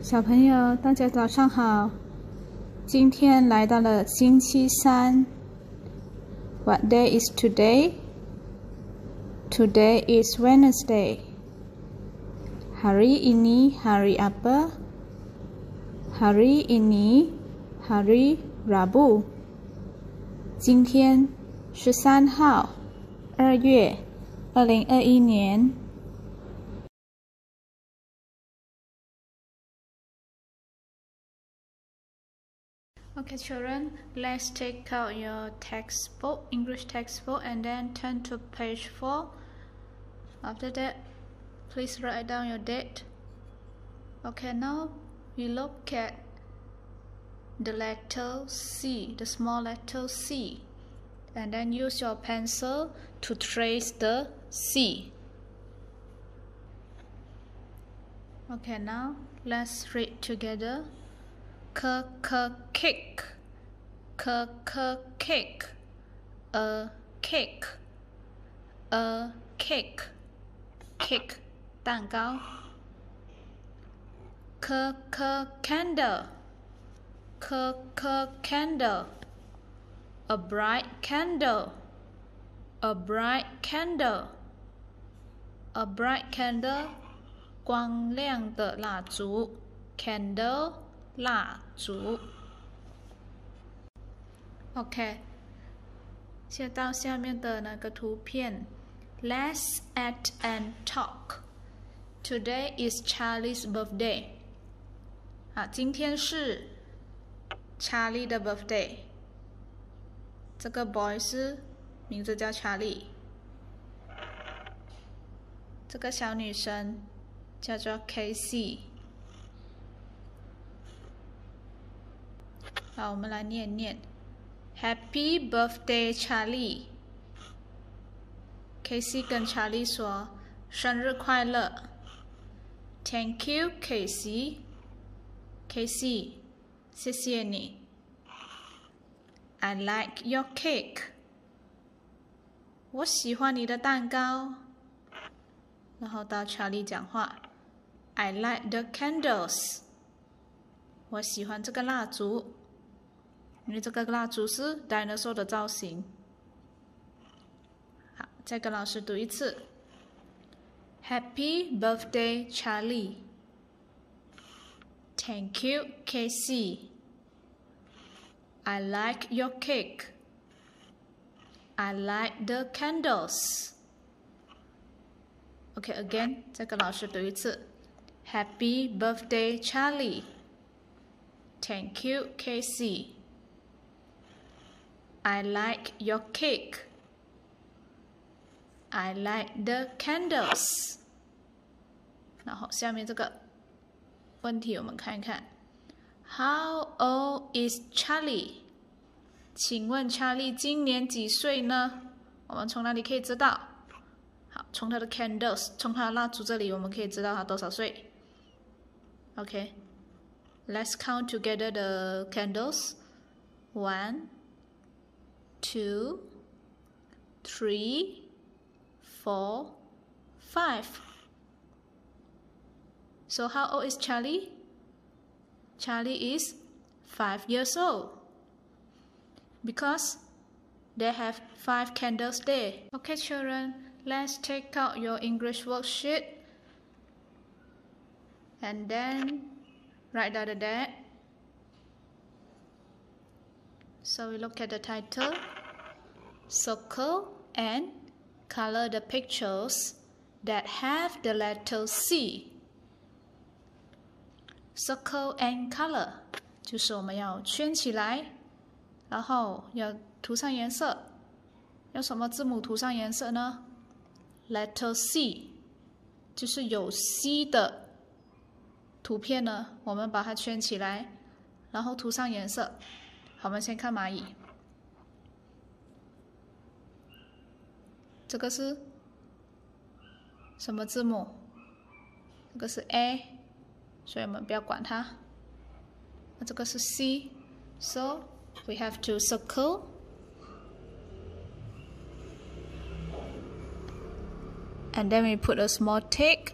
小朋友，大家早上好！今天来到了星期三。What day is today? Today is Wednesday. Hari ini hari apa? Hari ini hari Rabu. 今天十三号，二月，二零二一年。Okay, children, let's take out your textbook, English textbook, and then turn to page 4. After that, please write down your date. Okay, now we look at the letter C, the small letter C, and then use your pencil to trace the C. Okay, now let's read together k k cake k k cake a cake a cake cake 蛋糕 k k candle k k candle a bright candle a bright candle a bright candle 光亮的蜡烛 candle 蜡烛。OK，现在到下面的那个图片，Let's at and talk. Today is Charlie's birthday. 啊，今天是查理的 birthday。这个 boy 是名字叫查理，这个小女生叫做 Casey。好，我们来念念：Happy birthday, Charlie。Casey 跟查理说：“生日快乐。” Thank you, Casey. Casey，谢谢你。I like your cake. 我喜欢你的蛋糕。然后到查理讲话：I like the candles. 我喜欢这个蜡烛。因为这个蜡烛是 dinosaur 的造型。好，再跟老师读一次。Happy birthday, Charlie. Thank you, Casey. I like your cake. I like the candles. Okay, again，再跟老师读一次。Happy birthday, Charlie. Thank you, Casey. I like your cake. I like the candles. 然后下面这个问题我们看一看。How old is Charlie？请问查理今年几岁呢？我们从哪里可以知道？好，从他的 candles，从他的蜡烛这里，我们可以知道他多少岁。OK，let's count together the candles. One two, three, four, five. So how old is Charlie? Charlie is five years old because they have five candles there. Okay, children, let's take out your English worksheet and then write down the date so we look at the title, circle and color the pictures that have the letter C. Circle and color 就是我们要圈起来，然后要涂上颜色。用什么字母涂上颜色呢？Letter C，就是有 C 的图片呢，我们把它圈起来，然后涂上颜色。 好，我们先看蚂蚁。这个是什么字母？这个是 A，所以我们不要管它。那这个是 C，so we have to circle。And then we put a small tick.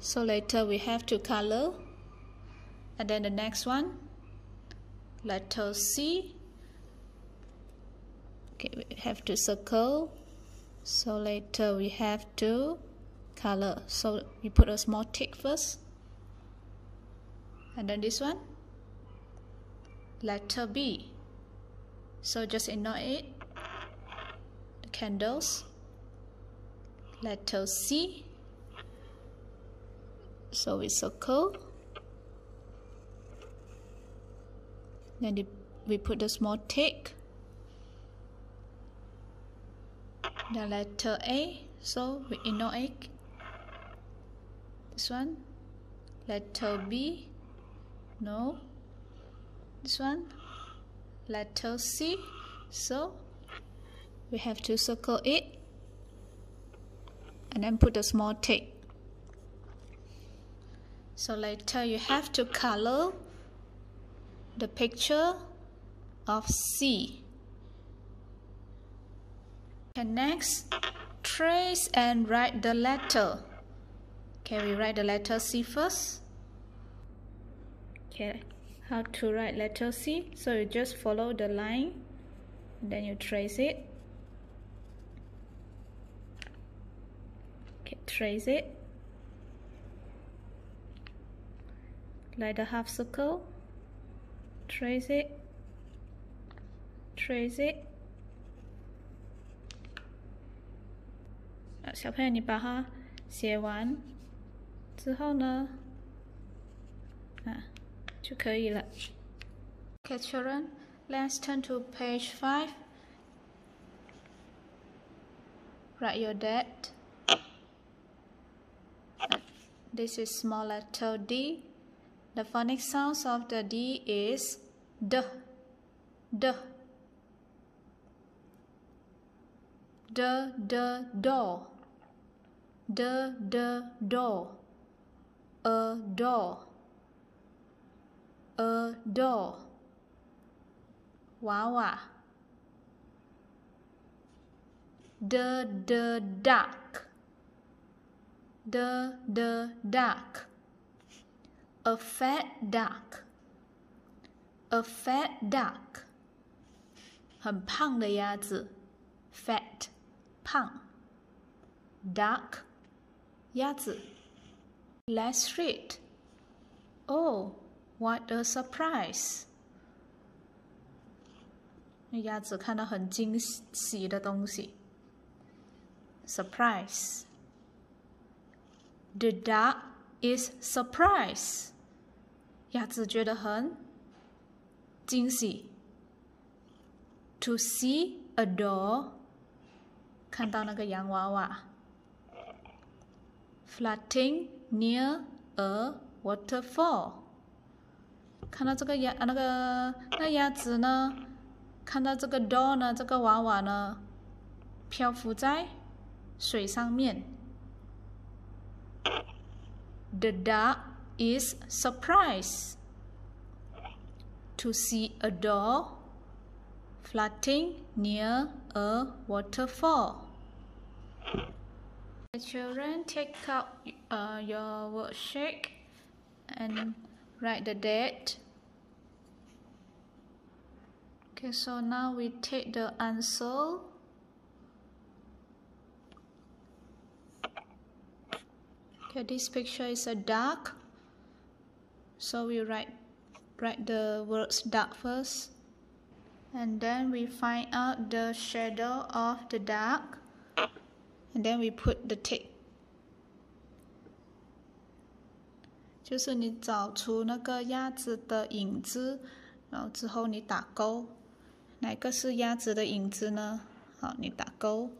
So later we have to color And then the next one, letter C. Okay, we have to circle. So later we have to color. So we put a small tick first. And then this one, letter B. So just ignore it. The candles. Letter C. So we circle. Then we put the small tick. The letter A. So we ignore it. This one. Letter B. No. This one. Letter C. So we have to circle it and then put a small tick. So later you have to color the picture of C. And next, trace and write the letter. Can we write the letter C first? Okay, how to write letter C? So you just follow the line, then you trace it. Okay, trace it. Like the half circle trace it trace it 啊，小朋友，你把它写完之后呢，啊，就可以了。Okay, children, let's turn to page five. Write your date. This is small letter D. The phonic sounds of the D is D, D, D, D, do, D, D, do, A, do, A, do, Wawa, D, D, duck, D, D, duck a fat duck. A fat duck. 很胖的鸭子，fat 胖，duck 鸭子。Let's read. Oh, what a surprise! 那鸭子看到很惊喜的东西。Surprise. The duck is surprise. 鸭子觉得很惊喜。To see a doll，看到那个洋娃娃。Floating near a waterfall，看到这个鸭那个那鸭子呢，看到这个 doll 呢，这个娃娃呢，漂浮在水上面。The duck is surprised to see a doll floating near a waterfall. The children, take out uh, your worksheet and write the date. Okay, so now we take the answer Okay, this picture is a duck. So we write write the words duck first. And then we find out the shadow of the duck. And then we put the tick. 就是你找出那个鸭子的影子，然后之后你打勾，哪个是鸭子的影子呢？好，你打勾。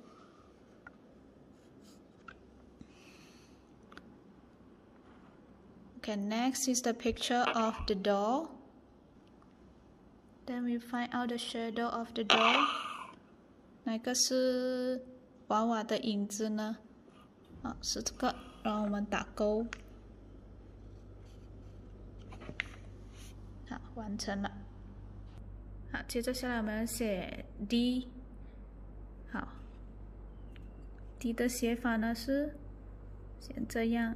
Okay, next is the picture of the doll. Then we find out the shadow of the doll. 哪个是娃娃的影子呢？啊，是这个，然后我们打勾。好，完成了。好，接着下来我们写 D。好，D 的写法呢是先这样。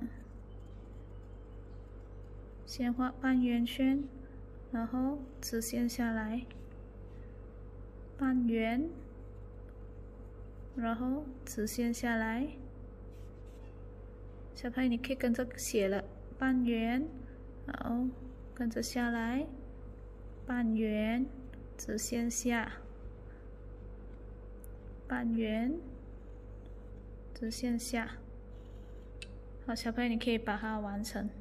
先画半圆圈，然后直线下来，半圆，然后直线下来。小朋友，你可以跟着写了，半圆，然后跟着下来，半圆，直线下，半圆，直线下。好，小朋友，你可以把它完成。